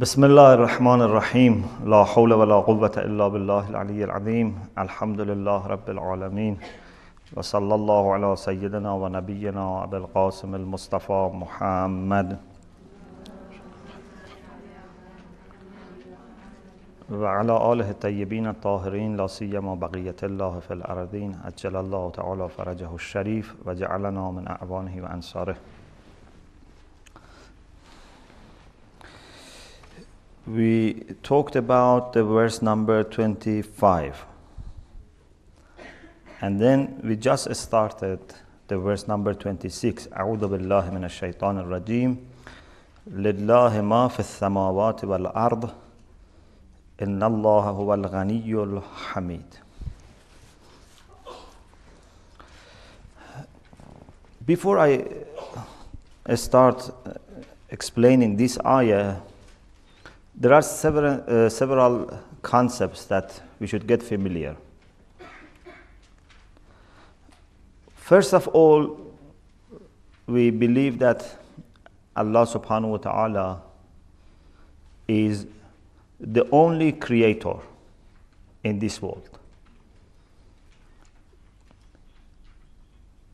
بسم الله الرحمن الرحيم لا حول ولا قوة إلا بالله العلي العظيم الحمد لله رب العالمين وصلى الله على سيدنا ونبينا أبي القاسم المصطفى محمد وعلى آله الطيبين الطاهرين لا سيما بقية الله في الأرضين أجل الله تعالى فرجه الشريف وجعلنا من أعوانه وأنصاره we talked about the verse number 25. And then we just started the verse number 26. أعوذ بالله من الشيطان الرجيم لله ما في السماوات والأرض إن الله هو الغني الحميد Before I start explaining this ayah, there are several, uh, several concepts that we should get familiar. First of all, we believe that Allah subhanahu wa ta'ala is the only creator in this world.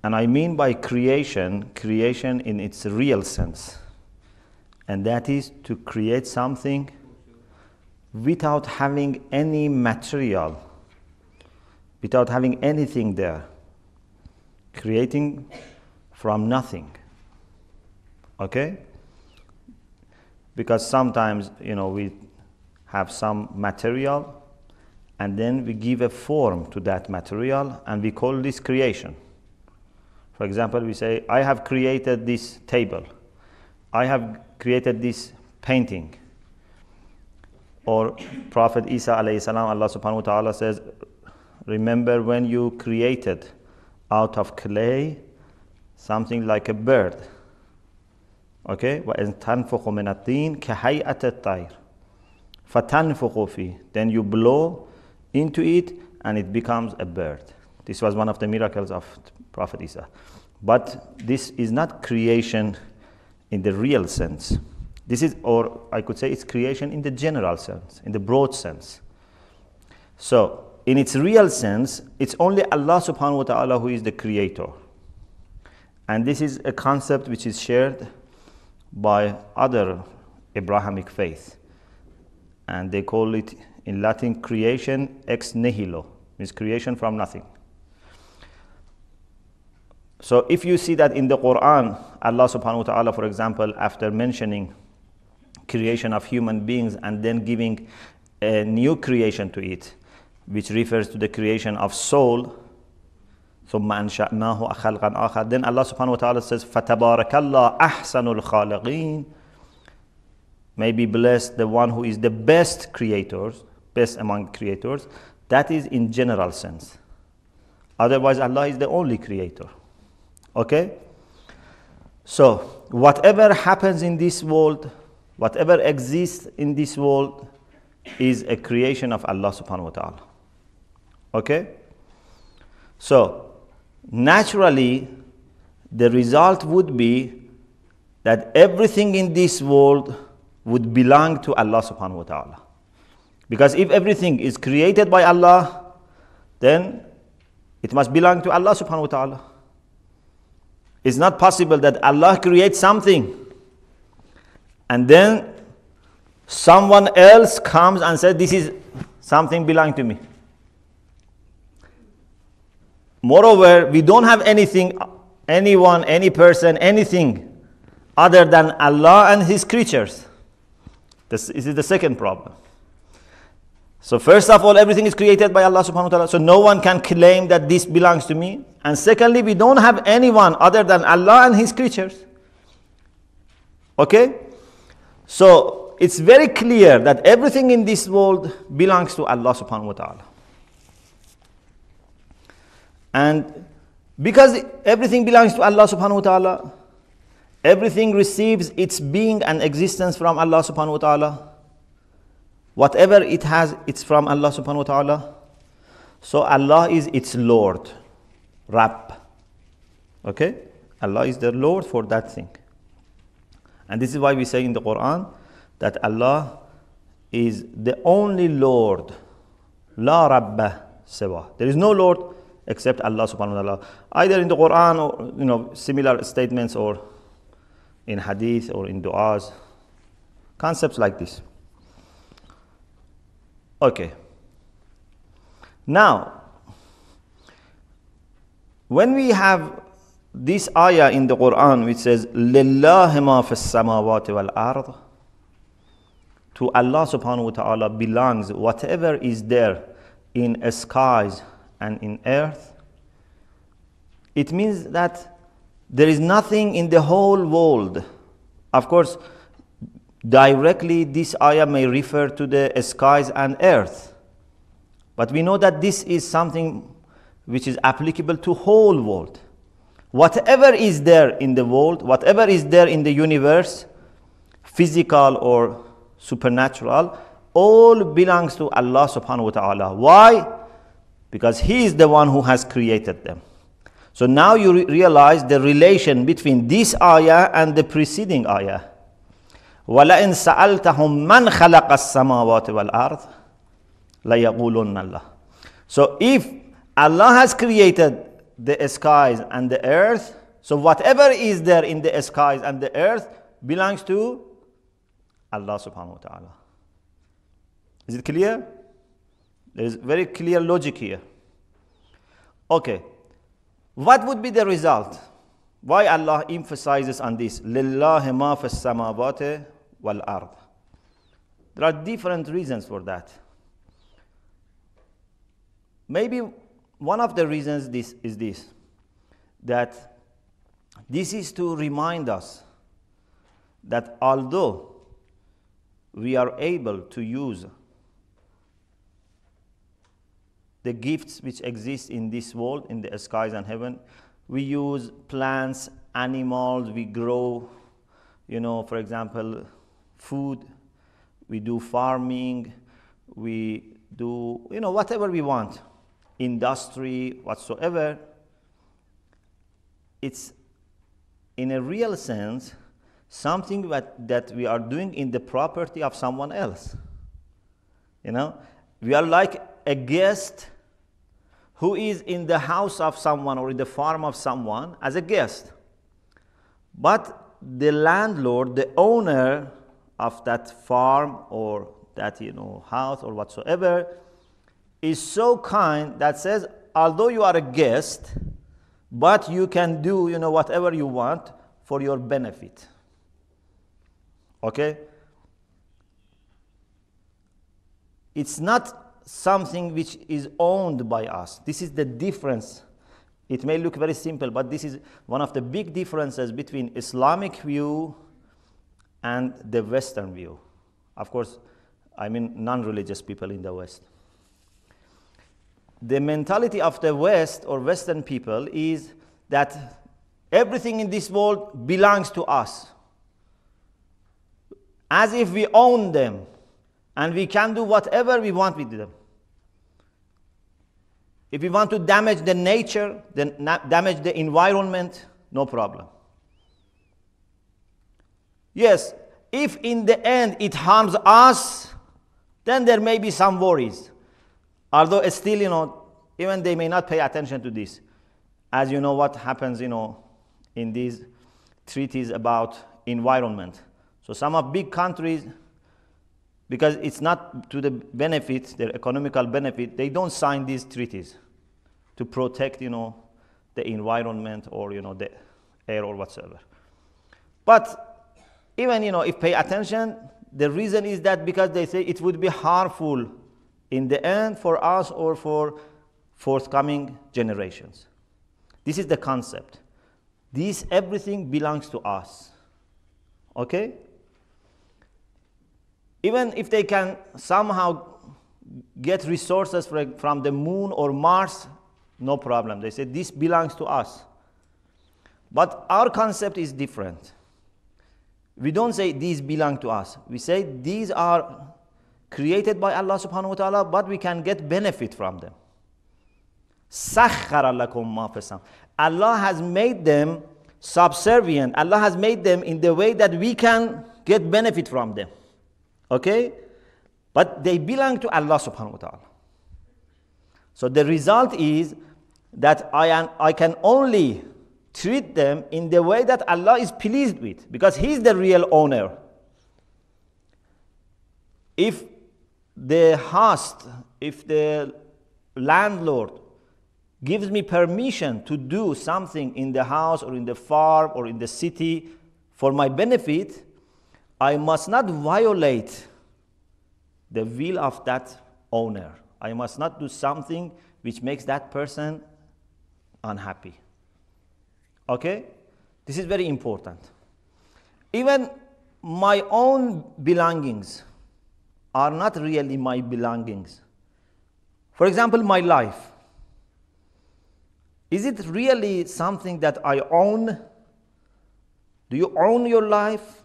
And I mean by creation, creation in its real sense and that is to create something without having any material, without having anything there, creating from nothing. Okay? Because sometimes, you know, we have some material and then we give a form to that material and we call this creation. For example, we say, I have created this table. I have created this painting. Or Prophet Isa alayhi salam, Allah subhanahu wa ta'ala says, Remember when you created out of clay something like a bird. Okay? وَإِذْ تَنْفُخُ مِنَ الطِّينِ كَهَيْئَةِ الطَّيْرِ فَتَنْفُخُ فِيهِ Then you blow into it and it becomes a bird. This was one of the miracles of Prophet Isa. But this is not creation in the real sense. This is, or I could say, it's creation in the general sense, in the broad sense. So, in its real sense, it's only Allah subhanahu wa ta'ala who is the creator. And this is a concept which is shared by other Abrahamic faith. And they call it in Latin creation ex nihilo, means creation from nothing. So if you see that in the Quran, Allah subhanahu wa ta'ala, for example, after mentioning creation of human beings and then giving a new creation to it, which refers to the creation of soul, ثم أنشأناه خلقا آخر then Allah subhanahu wa ta'ala says فَتَبَارَكَ اللَّهُ أَحْسَنُ الْخَالِقِينَ May be blessed the one who is the best creators, best among creators. That is in general sense. Otherwise, Allah is the only creator. Okay? So, whatever happens in this world, whatever exists in this world, is a creation of Allah subhanahu wa ta'ala. Okay? So, naturally, the result would be that everything in this world would belong to Allah subhanahu wa ta'ala. Because if everything is created by Allah, then it must belong to Allah subhanahu wa ta'ala. It's not possible that Allah creates something and then someone else comes and says, This is something belong to me. Moreover, we don't have anything, anyone, any person, anything other than Allah and His creatures. This, this is the second problem. So, first of all, everything is created by Allah subhanahu wa ta'ala. So, no one can claim that this belongs to me. And secondly, we don't have anyone other than Allah and His creatures. Okay? So, it's very clear that everything in this world belongs to Allah subhanahu wa ta'ala. And because everything belongs to Allah subhanahu wa ta'ala, everything receives its being and existence from Allah subhanahu wa ta'ala. Whatever it has, it's from Allah subhanahu wa ta'ala. So Allah is its Lord, Rabb. Okay? Allah is the Lord for that thing. And this is why we say in the Quran that Allah is the only Lord. La Rabba Sewa. There is no Lord except Allah subhanahu wa ta'ala. Either in the Quran or you know similar statements or in hadith or in du'as. Concepts like this. Okay. Now, when we have this ayah in the Quran which says, لِلَّهِ مَا فِي السَّمَاوَاتِ وَالْأَرْضِ To Allah subhanahu wa ta'ala belongs whatever is there in skies and in earth. It means that there is nothing in the whole world. Of course, directly this ayah may refer to the skies and earth. But we know that this is something which is applicable to whole world. Whatever is there in the world, whatever is there in the universe, physical or supernatural, all belongs to Allah subhanahu wa ta'ala. Why? Because He is the one who has created them. So now you re- realize the relation between this ayah and the preceding ayah. وَلَئِن سَأَلْتَهُم مَّنْ خَلَقَ السَّمَاوَاتِ وَالْأَرْضِ لَيَقُولُنَّ اللَّهِ So if Allah has created the skies and the earth, so whatever is there in the skies and the earth belongs to Allah subhanahu wa ta'ala. Is it clear? There is very clear logic here. Okay. What would be the result? Why Allah emphasizes on this? لِلَّهِ مَا فِي السَّمَاوَاتِ wal. There are different reasons for that. Maybe one of the reasons this is this that this is to remind us that although we are able to use the gifts which exist in this world, in the skies and heaven. We use plants, animals, we grow, you know, for example, food, we do farming, we do, you know, whatever we want, industry, whatsoever. It's, in a real sense, something that, that we are doing in the property of someone else. You know, we are like a guest who is in the house of someone or in the farm of someone as a guest. But the landlord, the owner of that farm or that you know house or whatsoever, is so kind that says, although you are a guest, but you can do you know whatever you want for your benefit. Okay? It's not something which is owned by us. This is the difference. It may look very simple, but this is one of the big differences between Islamic view and the Western view. Of course, I mean non religious people in the West. The mentality of the West or Western people is that everything in this world belongs to us, as if we own them and we can do whatever we want with them. If we want to damage the nature, then damage the environment, no problem. Yes, if in the end it harms us, then there may be some worries. Although still, you know, even they may not pay attention to this. As you know, what happens, you know, in these treaties about environment. So some of big countries because it's not to the benefit, their economical benefit, they don't sign these treaties to protect, you know, the environment or, you know, the air or whatsoever. But even, you know, if pay attention, the reason is that because they say it would be harmful in the end for us or for forthcoming generations. This is the concept. This everything belongs to us. Okay? Even if they can somehow get resources from the moon or Mars, no problem. They say this belongs to us. But our concept is different. We don't say these belong to us. We say these are created by Allah subhanahu wa ta'ala, but we can get benefit from them. Allah has made them subservient. Allah has made them in the way that we can get benefit from them. Okay? But they belong to Allah subhanahu wa ta'ala. So the result is that I, am, I can only treat them in the way that Allah is pleased with because He is the real owner. If the host, if the landlord gives me permission to do something in the house or in the farm or in the city for my benefit, I must not violate the will of that owner. I must not do something which makes that person unhappy. Okay? This is very important. Even my own belongings are not really my belongings. For example, my life. Is it really something that I own? Do you own your life?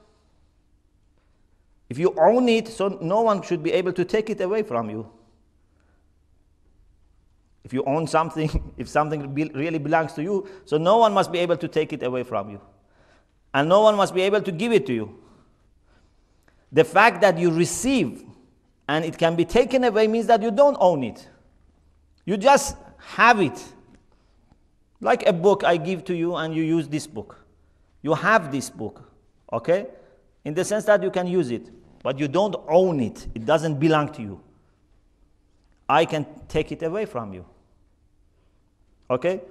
If you own it, so no one should be able to take it away from you. If you own something, if something really belongs to you, so no one must be able to take it away from you. And no one must be able to give it to you. The fact that you receive and it can be taken away means that you don't own it. You just have it. Like a book I give to you and you use this book. You have this book, okay? In the sense that you can use it, but you don't own it. It doesn't belong to you. I can take it away from you. Okay?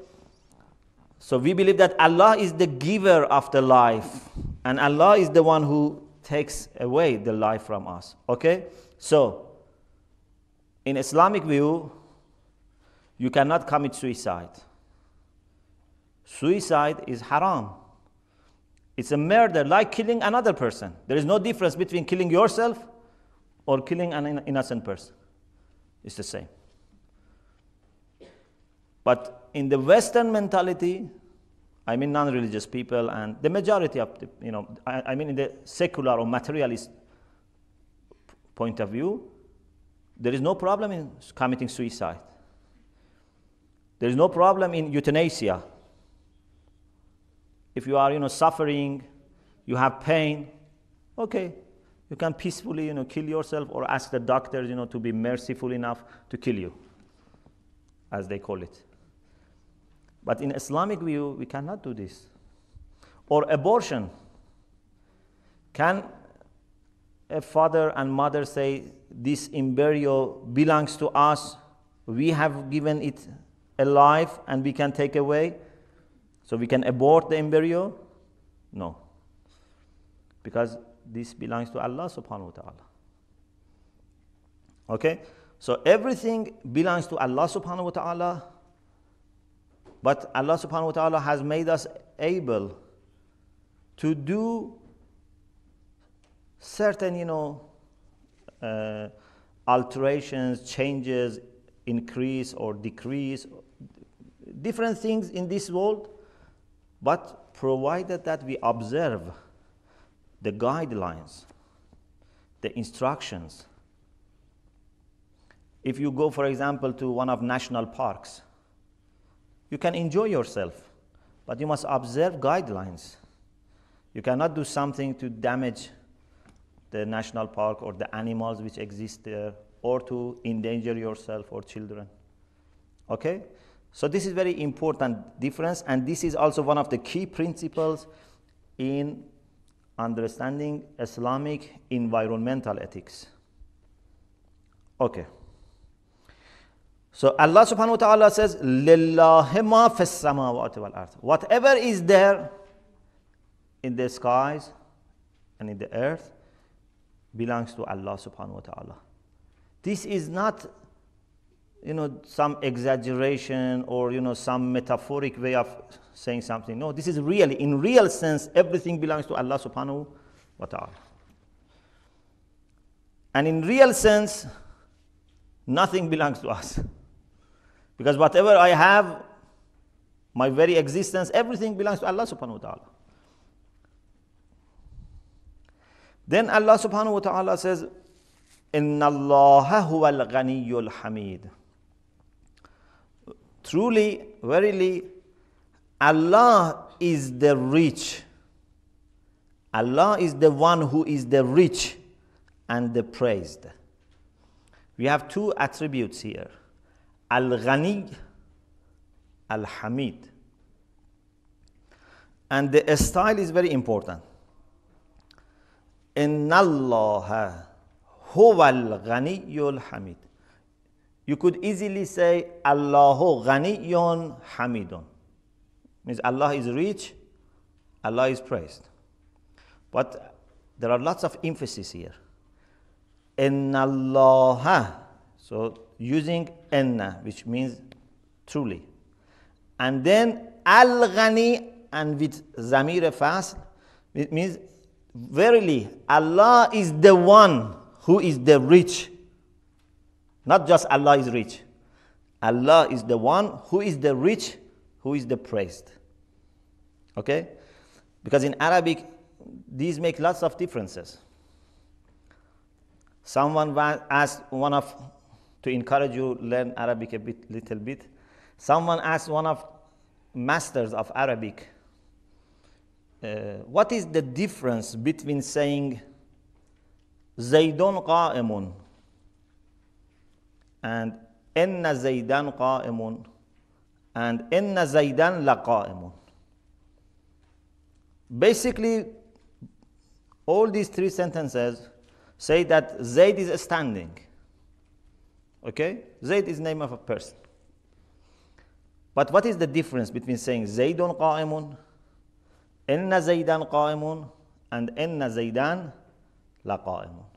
So we believe that Allah is the giver of the life, and Allah is the one who takes away the life from us. Okay? So, in Islamic view, you cannot commit suicide. Suicide is haram. It's a murder, like killing another person. There is no difference between killing yourself or killing an innocent person. It's the same. But in the Western mentality, I mean non religious people, and the majority of the, you know, I, I mean in the secular or materialist point of view, there is no problem in committing suicide. There is no problem in euthanasia if you are, you know, suffering, you have pain, okay, you can peacefully, you know, kill yourself or ask the doctors, you know, to be merciful enough to kill you, as they call it. But in Islamic view, we cannot do this. Or abortion. Can a father and mother say, this embryo belongs to us, we have given it a life and we can take away? So we can abort the embryo? No. Because this belongs to Allah subhanahu wa ta'ala. Okay? So everything belongs to Allah subhanahu wa ta'ala, but Allah subhanahu wa ta'ala has made us able to do certain, you know, uh, alterations, changes, increase or decrease, different things in this world but provided that we observe the guidelines, the instructions. If you go, for example, to one of national parks, you can enjoy yourself, but you must observe guidelines. You cannot do something to damage the national park or the animals which exist there or to endanger yourself or children. Okay? So this is very important difference, and this is also one of the key principles in understanding Islamic environmental ethics. Okay. So Allah subhanahu wa ta'ala says, ma fis samawati wal ard. Whatever is there in the skies and in the earth belongs to Allah subhanahu wa ta'ala. This is not you know, some exaggeration or, you know, some metaphoric way of saying something. No, this is really, in real sense, everything belongs to Allah subhanahu wa ta'ala. And in real sense, nothing belongs to us. Because whatever I have, my very existence, everything belongs to Allah subhanahu wa ta'ala. Then Allah subhanahu wa ta'ala says, إن الله هو الغني الحميد Truly, verily, Allah is the rich. Allah is the one who is the rich and the praised. We have two attributes here Al Ghani, Al Hamid. And the style is very important. إن الله هو الغني الحميد. You could easily say Allahu ghaniyun hamidun. Means Allah is rich, Allah is praised. But there are lots of emphasis here. In Allah. So using enna, which means truly. And then al ghani and with zamir fasl, it means verily Allah is the one who is the rich not just Allah is rich. Allah is the one who is the rich, who is the praised. Okay? Because in Arabic, these make lots of differences. Someone asked one of, to encourage you learn Arabic a bit, little bit. Someone asked one of masters of Arabic, uh, what is the difference between saying Zaydun qa'imun and inna zaydan qa'imun and inna zaydan laqa'imun basically all these three sentences say that zayd is standing okay zayd is name of a person but what is the difference between saying zaydun qa'imun inna zaydan qa'imun and inna zaydan laqa'imun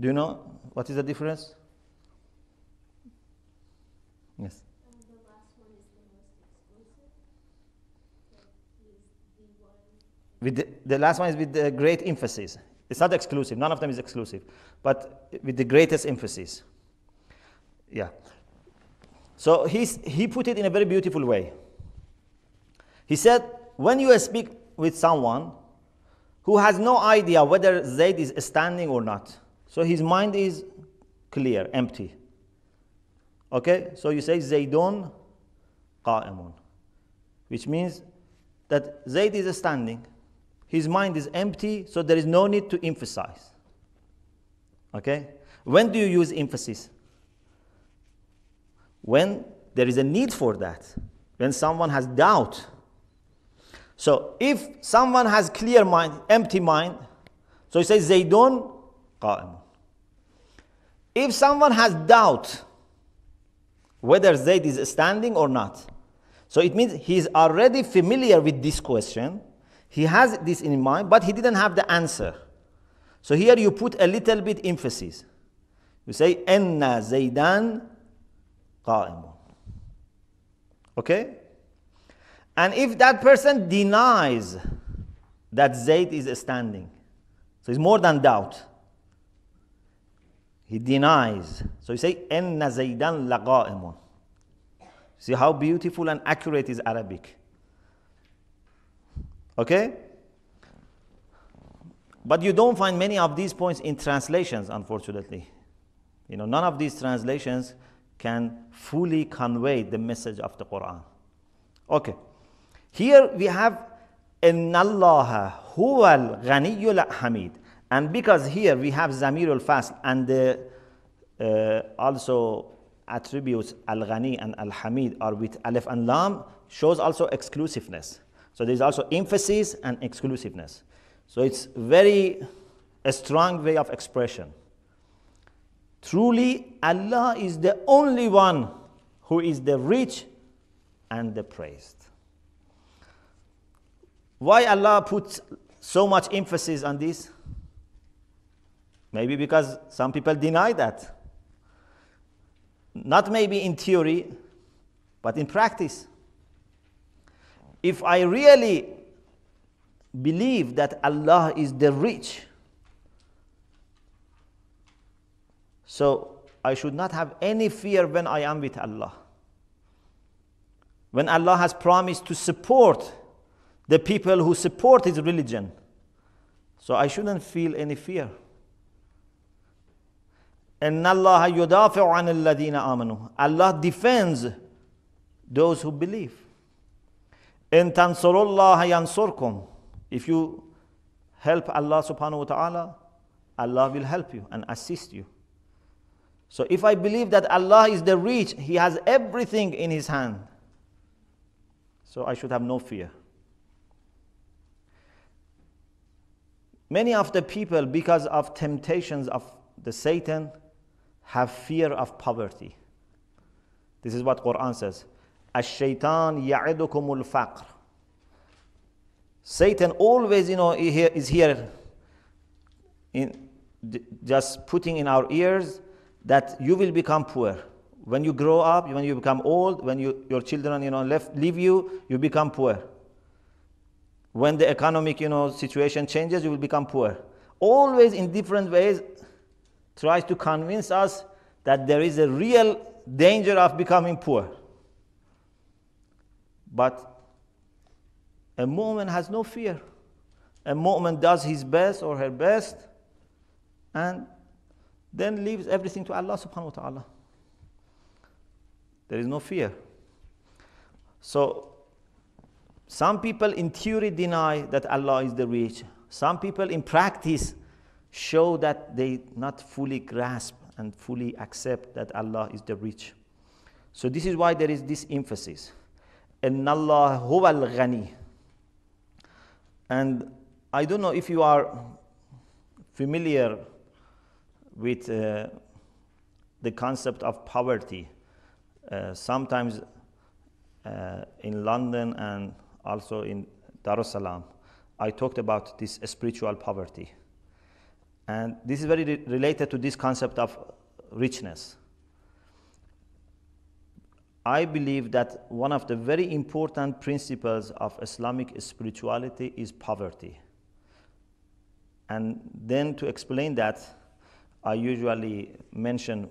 Do you know what is the difference? Yes. With the, the last one is with the great emphasis. It's not exclusive. None of them is exclusive, but with the greatest emphasis. Yeah. So he's, he put it in a very beautiful way. He said, when you speak with someone who has no idea whether Zaid is standing or not, so his mind is clear, empty. Okay? So you say Zaydun qa'imun, which means that Zayd is standing his mind is empty, so there is no need to emphasize. Okay? When do you use emphasis? When there is a need for that, when someone has doubt. So if someone has clear mind, empty mind, so he says Zaydun qa'im. If someone has doubt whether Zayd is standing or not, so it means he is already familiar with this question, he has this in mind, but he didn't have the answer. So here you put a little bit emphasis. You say, Enna Zaydan qa'imun. Okay? And if that person denies that Zayd is standing, so it's more than doubt. He denies. So you say, Enna Zaydan laqa'imun. See how beautiful and accurate is Arabic. Okay? But you don't find many of these points in translations, unfortunately. You know, none of these translations can fully convey the message of the Quran. Okay. Here we have إن الله هو الغني الحميد and because here we have Zamir al Fast and the, uh, also attributes Al Ghani and Al Hamid are with Alif and Lam, shows also exclusiveness. So there's also emphasis and exclusiveness. So it's very a strong way of expression. Truly, Allah is the only one who is the rich and the praised. Why Allah puts so much emphasis on this? Maybe because some people deny that. Not maybe in theory, but in practice if I really believe that Allah is the rich, so I should not have any fear when I am with Allah. When Allah has promised to support the people who support His religion, so I shouldn't feel any fear. And Allah Allah defends those who believe. In tansurullah yansurkum. If you help Allah subhanahu wa ta'ala, Allah will help you and assist you. So if I believe that Allah is the rich, He has everything in His hand. So I should have no fear. Many of the people, because of temptations of the Satan, have fear of poverty. This is what Quran says. Ash-shaytan ya'idukumul. Satan always, you know, is here in just putting in our ears that you will become poor. When you grow up, when you become old, when you, your children, you know, left, leave you, you become poor. When the economic, you know, situation changes, you will become poor. Always in different ways tries to convince us that there is a real danger of becoming poor. But a mu'min has no fear. A mu'min does his best or her best and then leaves everything to Allah subhanahu wa ta'ala. There is no fear. So, some people in theory deny that Allah is the rich. Some people in practice show that they not fully grasp and fully accept that Allah is the rich. So this is why there is this emphasis. In Allah huwa al-ghani. And I don't know if you are familiar with uh, the concept of poverty. Uh, sometimes uh, in London and also in Dar es Salaam, I talked about this spiritual poverty. And this is very re- related to this concept of richness. I believe that one of the very important principles of Islamic spirituality is poverty. And then to explain that, I usually mention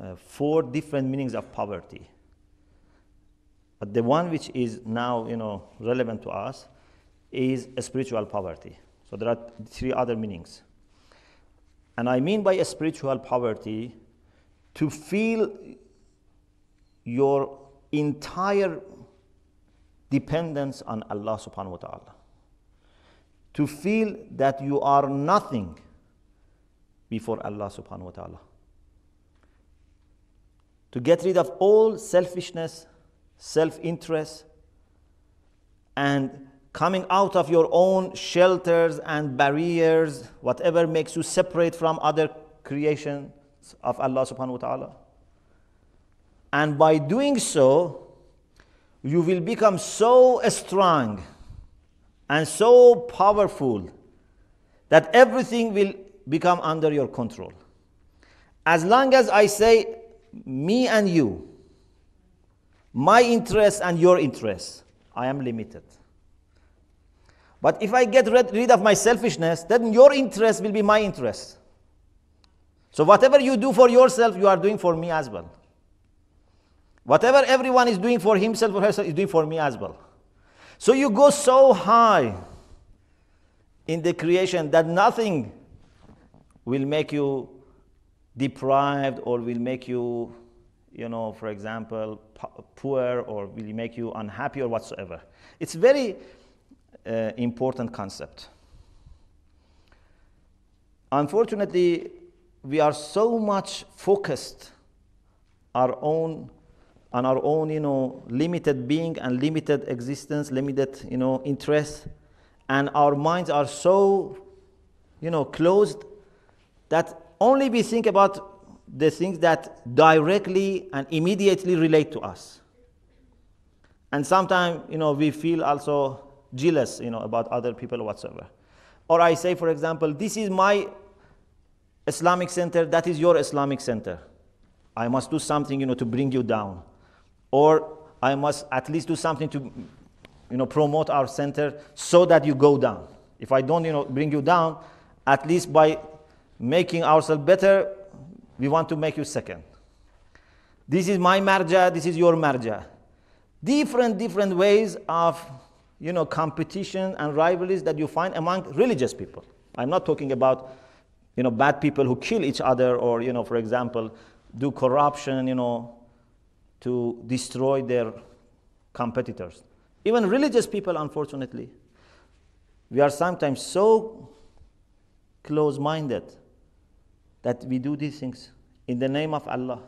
uh, four different meanings of poverty. But the one which is now, you know, relevant to us is a spiritual poverty. So there are three other meanings. And I mean by a spiritual poverty to feel your entire dependence on Allah subhanahu wa ta'ala. To feel that you are nothing before Allah subhanahu wa ta'ala. To get rid of all selfishness, self interest, and coming out of your own shelters and barriers, whatever makes you separate from other creations of Allah subhanahu wa ta'ala. And by doing so, you will become so strong and so powerful that everything will become under your control. As long as I say, me and you, my interest and your interest, I am limited. But if I get rid of my selfishness, then your interest will be my interest. So whatever you do for yourself, you are doing for me as well. Whatever everyone is doing for himself or herself is doing for me as well. So you go so high in the creation that nothing will make you deprived or will make you, you know, for example, poor or will make you unhappy or whatsoever. It's very uh, important concept. Unfortunately, we are so much focused our own on our own, you know, limited being and limited existence, limited, you know, interest, and our minds are so, you know, closed that only we think about the things that directly and immediately relate to us. And sometimes, you know, we feel also jealous, you know, about other people whatsoever. Or I say, for example, this is my Islamic center, that is your Islamic center. I must do something, you know, to bring you down. Or I must at least do something to, you know, promote our center so that you go down. If I don't, you know, bring you down, at least by making ourselves better, we want to make you second. This is my marja, this is your marja. Different, different ways of you know, competition and rivalries that you find among religious people. I'm not talking about you know, bad people who kill each other or, you know, for example, do corruption, you know, to destroy their competitors. Even religious people, unfortunately, We are sometimes so close minded that we do these things in the name of Allah.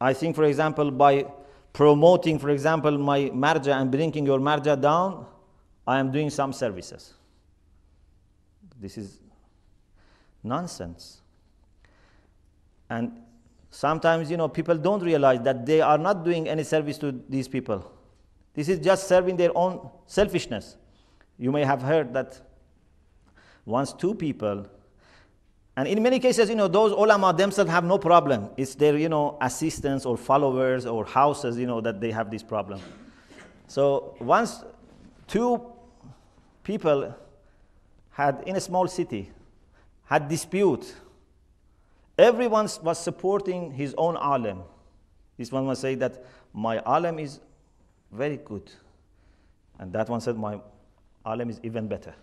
I think, for example, by promoting, for example, my marja and bringing your marja down, I am doing some services. This is nonsense. And sometimes, you know, people don't realize that they are not doing any service to these people. This is just serving their own selfishness. You may have heard that once two people and in many cases, you know, those ulama themselves have no problem. It's their, you know, assistants or followers or houses, you know, that they have this problem. So once two people had in a small city had dispute, everyone was supporting his own alim. This one was saying that my alim is very good. And that one said my alim is even better.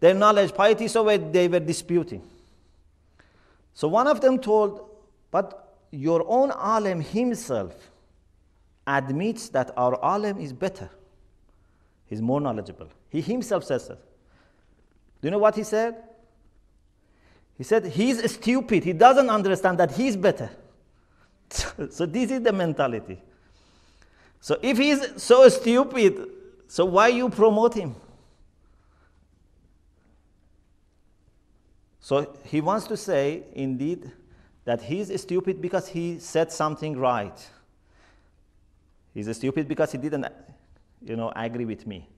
Their knowledge, piety, so they were disputing. So one of them told, But your own alim himself admits that our alim is better. He's more knowledgeable. He himself says that. Do you know what he said? He said, He's stupid. He doesn't understand that he's better. so this is the mentality. So if he's so stupid, so why you promote him? So he wants to say, indeed, that he's stupid because he said something right. He's stupid because he didn't, you know, agree with me.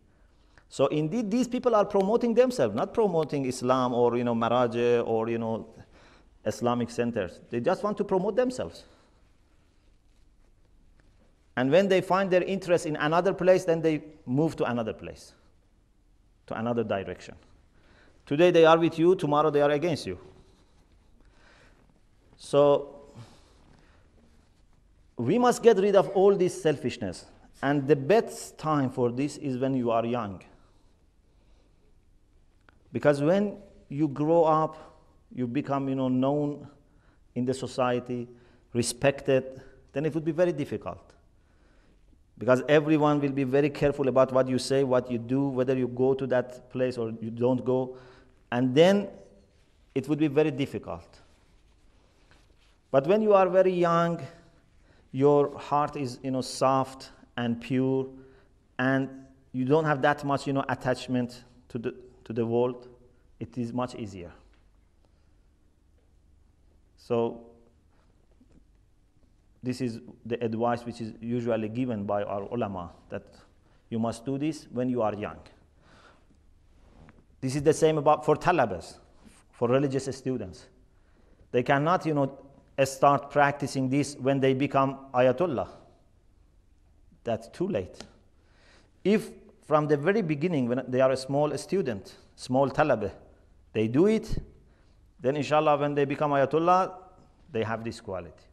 So indeed, these people are promoting themselves, not promoting Islam or you know maraji or you know Islamic centers. They just want to promote themselves. And when they find their interest in another place, then they move to another place, to another direction. Today they are with you, tomorrow they are against you. So we must get rid of all this selfishness. And the best time for this is when you are young. Because when you grow up, you become you know, known in the society, respected, then it would be very difficult. Because everyone will be very careful about what you say, what you do, whether you go to that place or you don't go and then it would be very difficult. But when you are very young, your heart is you know, soft and pure, and you don't have that much you know, attachment to the, to the world, it is much easier. So, this is the advice which is usually given by our ulama that you must do this when you are young. This is the same about for talabas, for religious students. They cannot, you know, start practicing this when they become ayatollah. That's too late. If from the very beginning, when they are a small student, small talaba, they do it, then inshallah, when they become ayatollah, they have this quality.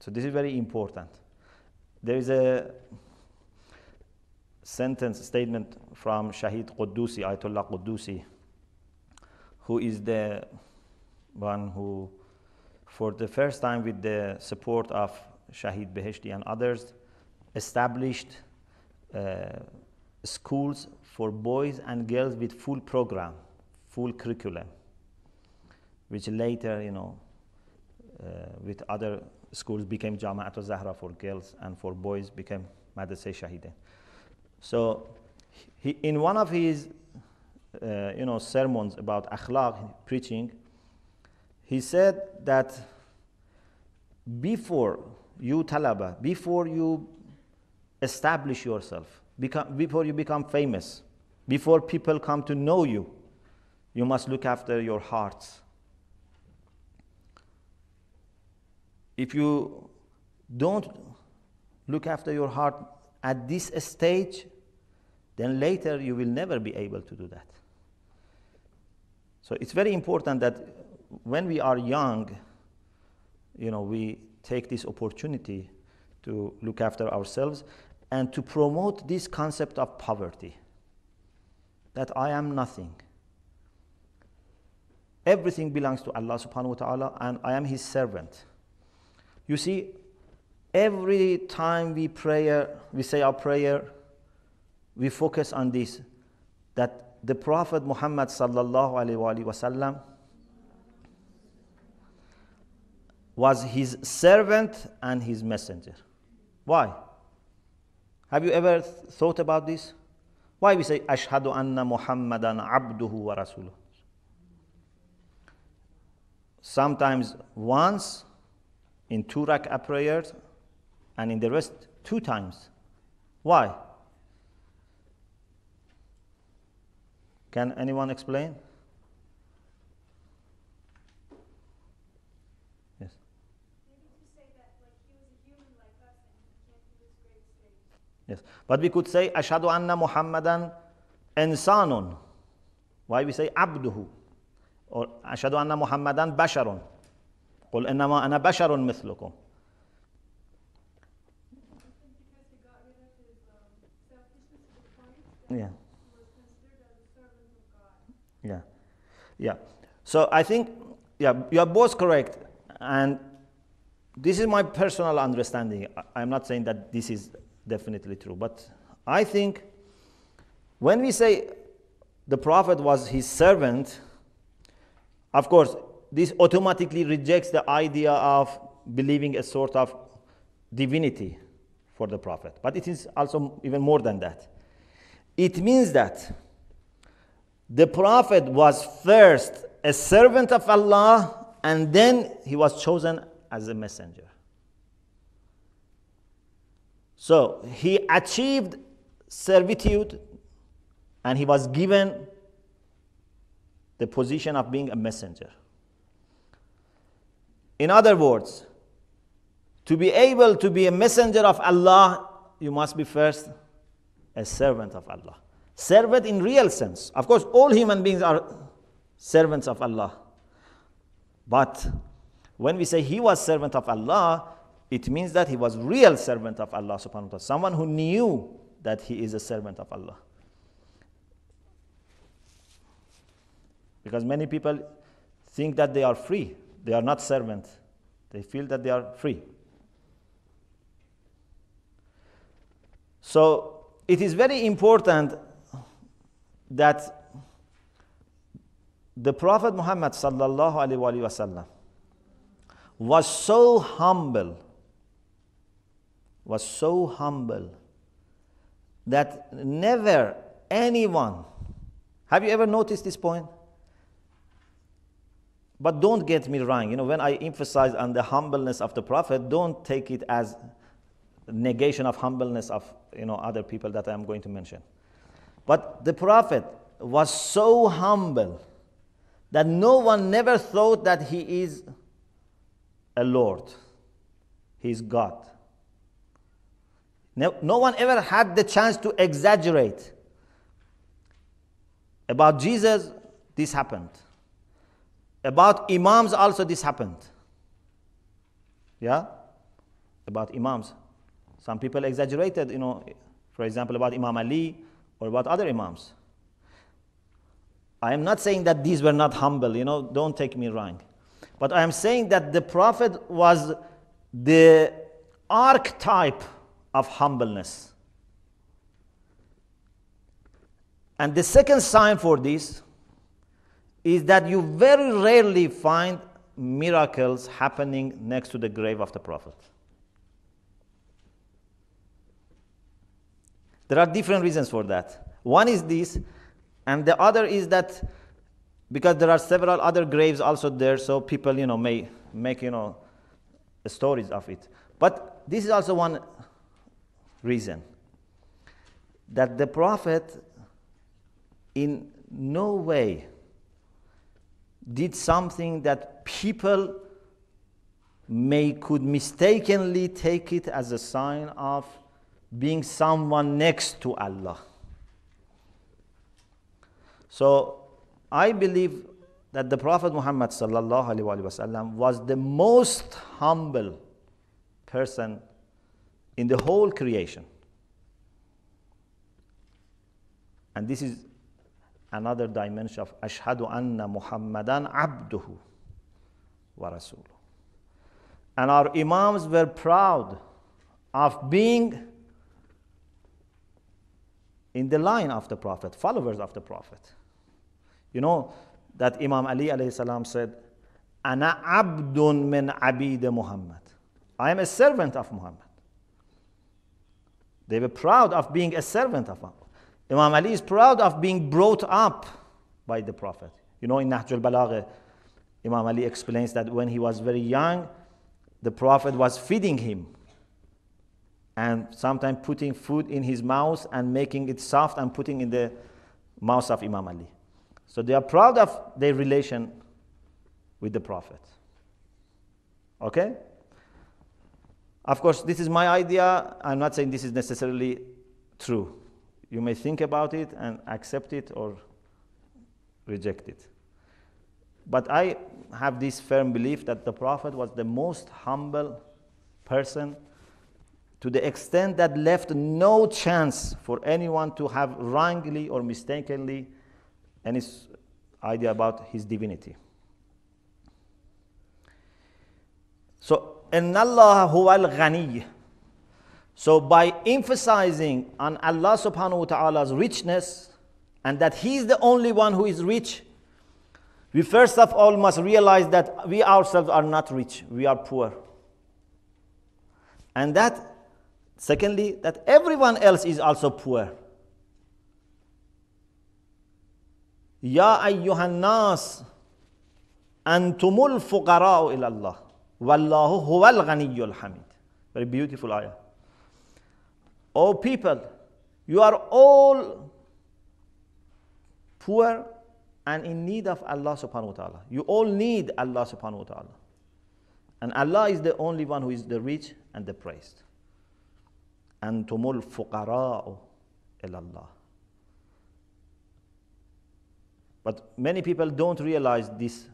So this is very important. There is a sentence statement from Shahid Quddusi, Ayatollah Quddusi, who is the one who, for the first time with the support of Shahid Beheshti and others, established schools for boys and girls with full program, full curriculum, which later, you know, uh, with other schools became Jama'at al-Zahra for girls and for boys became Madrasa Shahidin. So, he, in one of his uh, you know, sermons about akhlaq, preaching, he said that before you talaba, before you establish yourself, become, before you become famous, before people come to know you, you must look after your hearts. If you don't look after your heart at this stage, then later you will never be able to do that. So it's very important that when we are young, you know, we take this opportunity to look after ourselves and to promote this concept of poverty that I am nothing. Everything belongs to Allah subhanahu wa ta'ala and I am His servant. You see, every time we pray, we say our prayer, we focus on this that the Prophet Muhammad sallallahu alaihi wasallam was his servant and his messenger. Why? Have you ever thought about this? Why we say Ashhadu anna Muhammadan abduhu wa rasuluh? Sometimes once in two rak'ah prayers and in the rest two times. Why? Can anyone explain? Yes. Yes. But we could say Ashadu anna Muhammadan insanun. Why we say abduhu? Or Ashadu anna Muhammadan basharun. قل إنما أنا بشر مثلكم. Yeah. Yeah. Yeah. So I think, yeah, you are both correct. And this is my personal understanding. I'm not saying that this is definitely true, but I think when we say the Prophet was his servant, of course, this automatically rejects the idea of believing a sort of divinity for the Prophet. But it is also even more than that. It means that the Prophet was first a servant of Allah and then he was chosen as a messenger. So he achieved servitude and he was given the position of being a messenger. In other words, to be able to be a messenger of Allah, you must be first a servant of Allah. Servant in real sense. Of course, all human beings are servants of Allah. But when we say he was servant of Allah, it means that he was real servant of Allah subhanahu wa ta'ala. Someone who knew that he is a servant of Allah. Because many people think that they are free. They are not servant. They feel that they are free. So it is very important that the Prophet Muhammad sallallahu alaihi wasallam was so humble, was so humble that never anyone. Have you ever noticed this point? But don't get me wrong. You know, when I emphasize on the humbleness of the Prophet, don't take it as negation of humbleness of you know other people that I am going to mention. But the Prophet was so humble that no one never thought that he is a Lord. He is God. No, no one ever had the chance to exaggerate. About Jesus, this happened. About Imams, also, this happened. Yeah? About Imams. Some people exaggerated, you know, for example, about Imam Ali or about other Imams. I am not saying that these were not humble, you know, don't take me wrong. But I am saying that the Prophet was the archetype of humbleness. And the second sign for this is that you very rarely find miracles happening next to the grave of the Prophet. There are different reasons for that. One is this, and the other is that because there are several other graves also there, so people, you know, may make, you know, stories of it. But this is also one reason that the prophet in no way did something that people may could mistakenly take it as a sign of being someone next to Allah. So I believe that the Prophet Muhammad sallallahu alaihi wasallam was the most humble person in the whole creation. And this is another dimension of Ashhadu anna Muhammadan abduhu wa rasuluh. And our Imams were proud of being in the line of the Prophet, followers of the Prophet. You know that Imam Ali salam said, Ana abdun min abid Muhammad. I am a servant of Muhammad. They were proud of being a servant of Muhammad. Imam Ali is proud of being brought up by the Prophet. You know, in Nahjul Balagha, Imam Ali explains that when he was very young, the Prophet was feeding him and sometimes putting food in his mouth and making it soft and putting in the mouth of Imam Ali. So they are proud of their relation with the Prophet. Okay? Of course, this is my idea. I'm not saying this is necessarily true. You may think about it and accept it or reject it. But I have this firm belief that the Prophet was the most humble person to the extent that left no chance for anyone to have wrongly or mistakenly any idea about his divinity. So, in Allah huwa al So, by emphasizing on Allah subhanahu wa ta'ala's richness and that He is the only one who is rich, we first of all must realize that we ourselves are not rich, we are poor. And that Secondly, that everyone else is also poor. Ya ayyuhan nas antumul fuqara'u ila Allah Wallahu huwal hamid. Very beautiful ayah. O oh people, you are all poor and in need of Allah subhanahu wa ta'ala. You all need Allah subhanahu wa ta'ala. And Allah is the only one who is the rich and the praised. And tumul fuqara'u ilallah. But many people don't realize this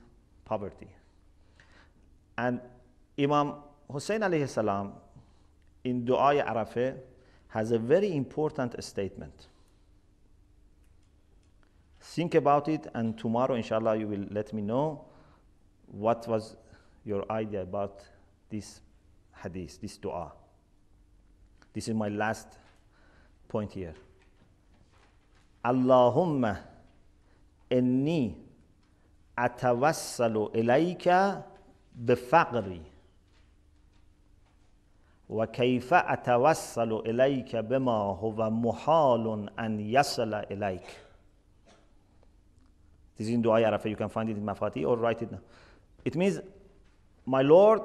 poverty. And Imam Hussein alayhi salam in Dua Arafah has a very important statement. Think about it, and tomorrow, inshallah, you will let me know what was your idea about this hadith, this dua. This is my last point here. Allahumma inni atawassalu ilayka بفقر وكيف أتوصل إليك بما هو محال أن يصل إليك This is in Dua Arafah. You can find it in Mafatih or write it now. It means, my Lord,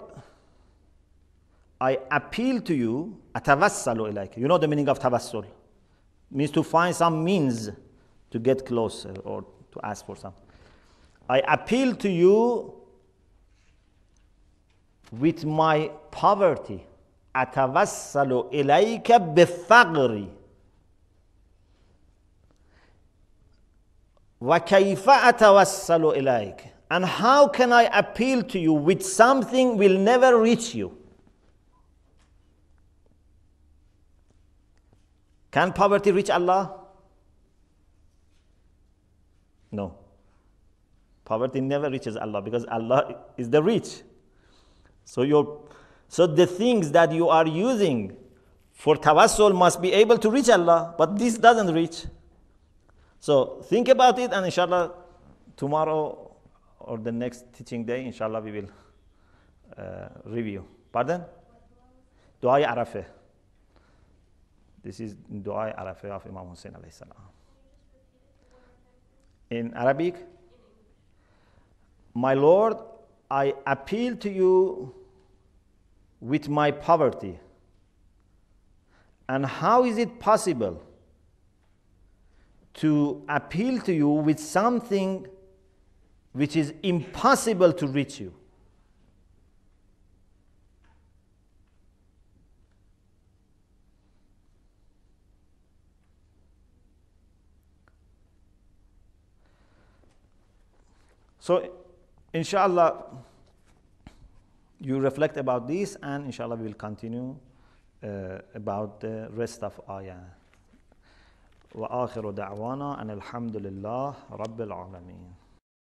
I appeal to you, atawassalu ilayk. You know the meaning of tawassul. It means to find some means to get closer or to ask for something. I appeal to you with my poverty. Atawassalu ilayka bifagri. وكيف أتوسل إليك and how can I appeal to you with something will never reach you Can poverty reach Allah? No. Poverty never reaches Allah because Allah is the rich. So, your, so the things that you are using for tawassul must be able to reach Allah, but this doesn't reach. So think about it, and inshallah, tomorrow or the next teaching day, inshallah, we will uh, review. Pardon? Dua Arafah. This is Dua Arafah of Imam Hussein alayhi salam. In Arabic, my Lord, I appeal to you with my poverty. And how is it possible to appeal to you with something which is impossible to reach you? So, inshallah, you reflect about this, and inshallah, we will continue uh, about the rest of ayah. وآخر دعوانا أن الحمد لله رب العالمين